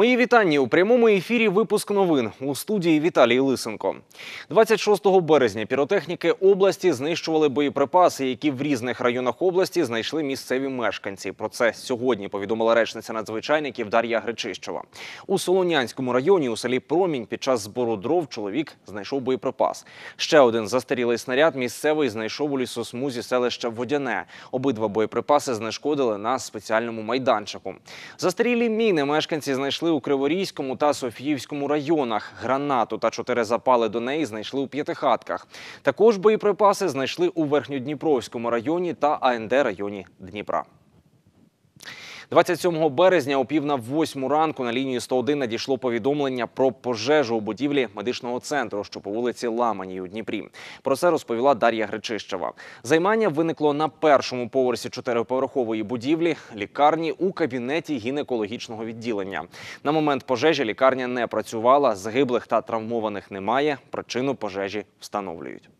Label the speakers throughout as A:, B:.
A: Мої вітання у прямому ефірі. Випуск новин у студії Віталій Лисенко. 26 березня піротехніки області знищували боєприпаси, які в різних районах області знайшли місцеві мешканці. Про це сьогодні повідомила речниця надзвичайників Дар'я Гречищева. У Солонянському районі у селі Промінь під час збору дров чоловік знайшов боєприпас. Ще один застарілий снаряд місцевий знайшов у лісосмузі селища Водяне. Обидва боєприпаси знешкодили на спеціальному майданчику. Застарілі міни мешканці знайшли у Криворізькому та Софіївському районах. Гранату та чотири запали до неї знайшли у п'ятихатках. Також боєприпаси знайшли у Верхньодніпровському районі та АНД районі Дніпра. 27 березня о пів на восьму ранку на лінію 101 надійшло повідомлення про пожежу у будівлі медичного центру, що по вулиці Ламаній у Дніпрі. Про це розповіла Дар'я Гречищева. Займання виникло на першому поверсі чотириповерхової будівлі лікарні у кабінеті гінекологічного відділення. На момент пожежі лікарня не працювала, загиблих та травмованих немає. Причину пожежі встановлюють.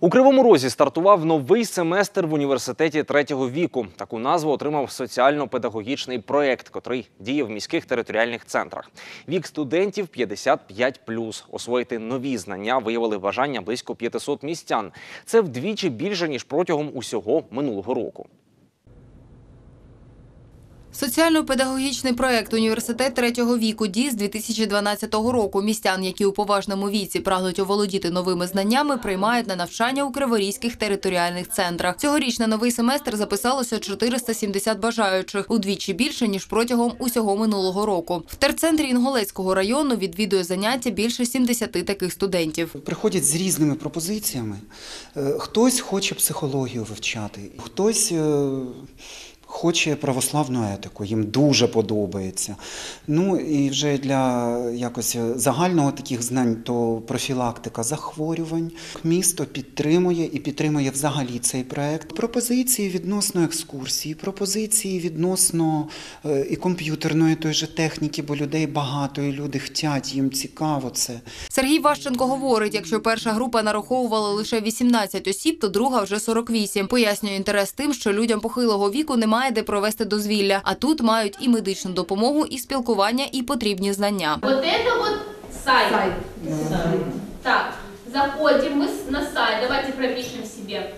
A: У Кривому Розі стартував новий семестр в університеті третього віку. Таку назву отримав соціально-педагогічний проєкт, котрий діє в міських територіальних центрах. Вік студентів 55+. Освоїти нові знання виявили бажання близько 500 містян. Це вдвічі більше ніж протягом усього минулого року.
B: Соціально-педагогічний проект Університет третього віку дій з 2012 року. Містян, які у поважному віці прагнуть оволодіти новими знаннями, приймають на навчання у криворізьких територіальних центрах. Цьогоріч на новий семестр записалося 470 бажаючих, удвічі більше ніж протягом усього минулого року. В терцентрі Інголецького району відвідує заняття більше 70 таких студентів.
C: Приходять з різними пропозиціями. Е, Хтось хоче психологію вивчати, хтось е, хоче православну етику, їм дуже подобається. Ну і вже для якось загального таких знань, то профілактика захворювань. Місто підтримує і підтримує взагалі цей проект. Пропозиції відносно екскурсії, пропозиції відносно е, і комп'ютерної той же техніки, бо людей багато, і люди хтять, їм цікаво це.
B: Сергій Ващенко говорить, якщо перша група нараховувала лише 18 осіб, то друга вже 48. Пояснює інтерес тим, що людям похилого віку немає де провести дозвілля, а тут мають і медичну допомогу, і спілкування, і потрібні знання.
D: Вот это вот сайт. Так, заходим мы с- на сайт, давайте пропишем себе.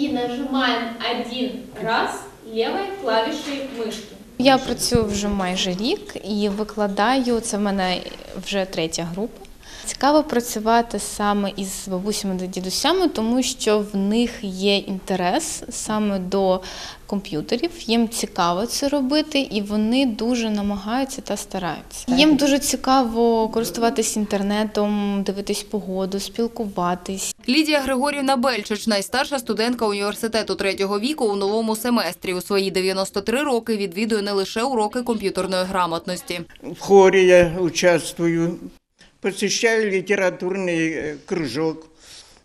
D: И нажимаем один раз левой клавишей мышки.
E: Я працюю вже майже рік і викладаю. Це в мене вже третя група. Цікаво працювати саме із бабусями та дідусями, тому що в них є інтерес саме до комп'ютерів. Їм цікаво це робити, і вони дуже намагаються та стараються. Їм дуже цікаво користуватись інтернетом, дивитись погоду, спілкуватись.
B: Лідія Григорівна Бельчич, найстарша студентка університету третього віку у новому семестрі. У свої 93 роки відвідує не лише уроки комп'ютерної грамотності.
F: В хоре я участвую, посещаю литературный э, кружок.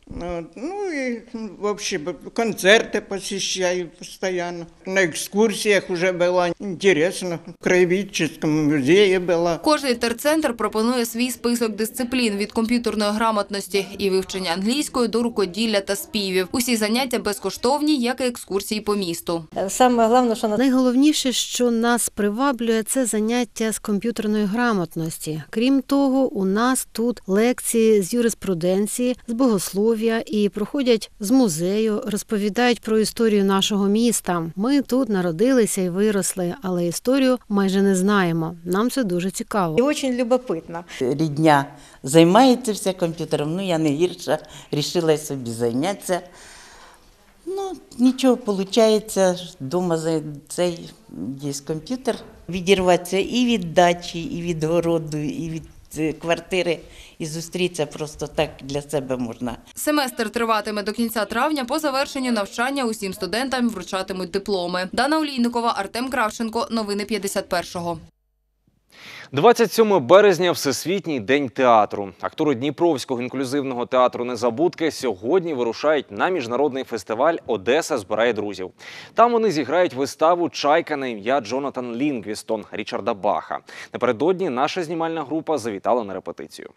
F: Вот. Ну и вообще б- концерты посещаю постоянно. На экскурсиях уже была интересно. В краеведческом музее была.
B: Кожний терцентр пропонує свій список дисциплін від комп'ютерної грамотності і вивчення англійської до рукоділля та співів. Усі заняття безкоштовні, як і екскурсії по місту.
G: Саме головне, що нас
H: Найголовніше, що нас приваблює, це заняття з комп'ютерної грамотності. Крім того, у нас тут лекції з юриспруденції, з богослов'я і проходять з музею, розповідають про історію нашого міста. Ми тут народилися і виросли, але історію майже не знаємо. Нам це дуже цікаво.
G: і дуже любопитно.
I: рідня займається вся комп'ютером, ну я не гірша, рішила собі зайнятися. Ну, нічого виходить, вдома за цей є комп'ютер. Відірватися і від дачі, і від городу, і від е, квартири, і зустрітися просто так для себе можна.
B: Семестр триватиме до кінця травня. По завершенню навчання усім студентам вручатимуть дипломи. Дана Олійникова, Артем Кравченко. Новини 51-го.
A: 27 березня Всесвітній день театру. Актори Дніпровського інклюзивного театру Незабудки сьогодні вирушають на міжнародний фестиваль Одеса збирає друзів. Там вони зіграють виставу Чайка на ім'я Джонатан Лінгвістон Річарда Баха. Напередодні наша знімальна група завітала на репетицію.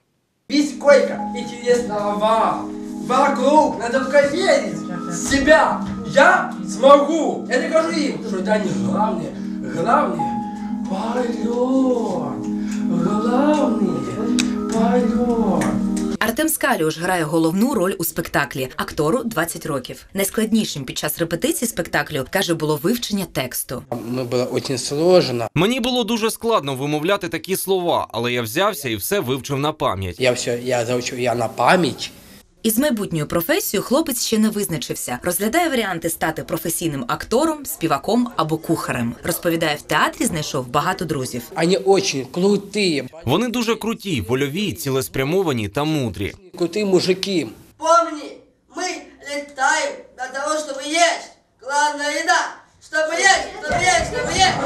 J: Ведь сколько интересного вам! Вокруг надо только верить в себя! Я смогу. Я не кажу їм, що це не главне. Главне полет. Главне полет.
K: Артем Скаліуш грає головну роль у спектаклі. Актору 20 років. Найскладнішим під час репетиції спектаклю каже було вивчення тексту.
J: Ну, було дуже сложно.
A: Мені було дуже складно вимовляти такі слова, але я взявся і все вивчив на пам'ять.
J: Я все, я заучив, я на пам'ять.
K: Із майбутньою професією хлопець ще не визначився. Розглядає варіанти стати професійним актором, співаком або кухарем. Розповідає, в театрі знайшов багато друзів.
J: Вони дуже круті.
A: Вони дуже круті, вольові, цілеспрямовані та мудрі.
J: Круті мужики.
L: Помни, мы летаем для того, чтобы есть. Главная еда. Чтобы есть, чтобы есть, чтобы есть.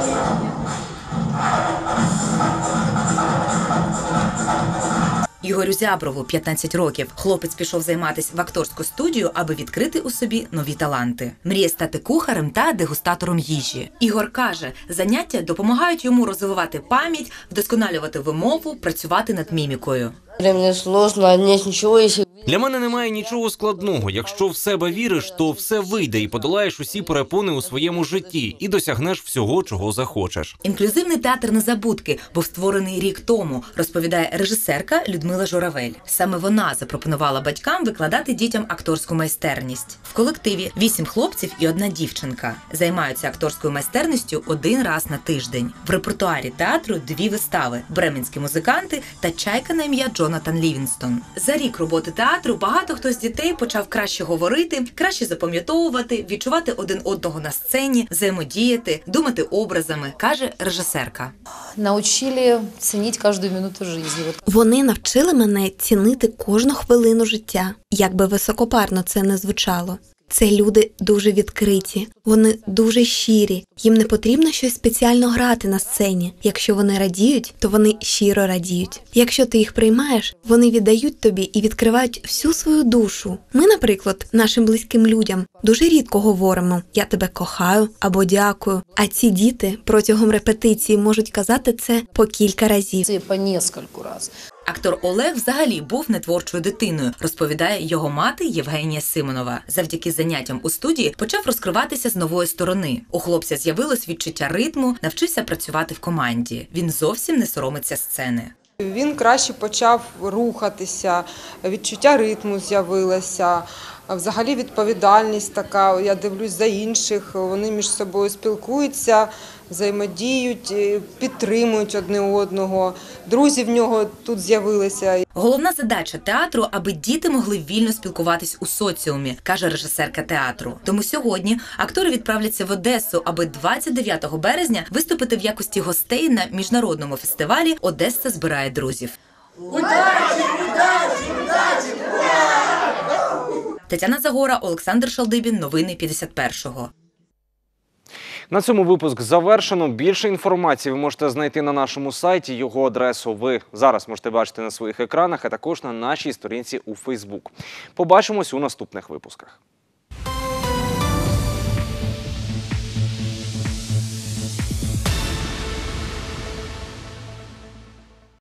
K: Ігорю Зяброву 15 років. Хлопець пішов займатися в акторську студію, аби відкрити у собі нові таланти. Мріє стати кухарем та дегустатором їжі. Ігор каже, заняття допомагають йому розвивати пам'ять, вдосконалювати вимову, працювати над мімікою.
L: Для мене сложно, ничего, если
A: Для мене немає нічого складного. Якщо в себе віриш, то все вийде і подолаєш усі перепони у своєму житті і досягнеш всього, чого захочеш.
K: Інклюзивний театр незабудки був створений рік тому, розповідає режисерка Людмила Журавель. Саме вона запропонувала батькам викладати дітям акторську майстерність. В колективі вісім хлопців і одна дівчинка займаються акторською майстерністю один раз на тиждень. В репертуарі театру дві вистави: бременські музиканти та чайка на ім'я Джонатан Лівінстон. За рік роботи театру багато хто з дітей почав краще говорити, краще запам'ятовувати, відчувати один одного на сцені, взаємодіяти, думати образами, каже режисерка.
M: научили цінити каждую минуту життя.
N: Вони навчили мене цінити кожну хвилину життя, як би високопарно це не звучало. Це люди дуже відкриті, вони дуже щирі. Їм не потрібно щось спеціально грати на сцені. Якщо вони радіють, то вони щиро радіють. Якщо ти їх приймаєш, вони віддають тобі і відкривають всю свою душу. Ми, наприклад, нашим близьким людям дуже рідко говоримо Я тебе кохаю або дякую. А ці діти протягом репетиції можуть казати це по кілька разів.
M: по нескольку раз.
K: Актор Олег взагалі був нетворчою дитиною, розповідає його мати Євгенія Симонова. Завдяки заняттям у студії почав розкриватися з нової сторони. У хлопця з'явилось відчуття ритму, навчився працювати в команді. Він зовсім не соромиться сцени.
O: Він краще почав рухатися, відчуття ритму з'явилося. А Взагалі відповідальність така. Я дивлюсь за інших. Вони між собою спілкуються, взаємодіють, е, підтримують одне одного. Друзі в нього тут з'явилися.
K: Головна задача театру, аби діти могли вільно спілкуватись у соціумі, каже режисерка театру. Тому сьогодні актори відправляться в Одесу, аби 29 березня виступити в якості гостей на міжнародному фестивалі Одеса збирає друзів.
L: Удачи, удачи, удачи!
K: Тетяна Загора, Олександр Шалдибін. Новини 51-го.
A: На цьому випуск завершено. Більше інформації ви можете знайти на нашому сайті. Його адресу ви зараз можете бачити на своїх екранах, а також на нашій сторінці у Фейсбук. Побачимось у наступних випусках.